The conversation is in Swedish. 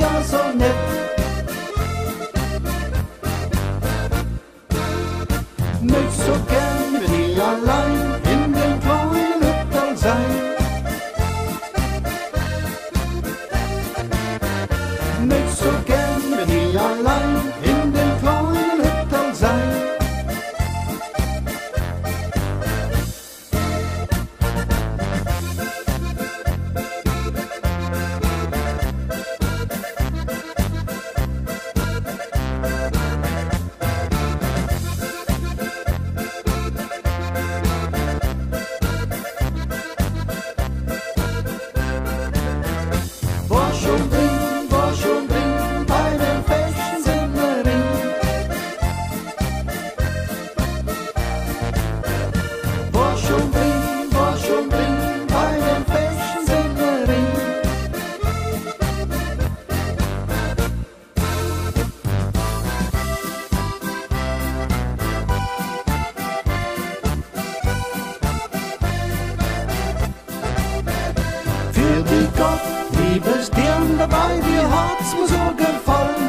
jag så nätt Möts och en i alla Gott, liebes Dirn dabei, dir hat's mir so gefallen.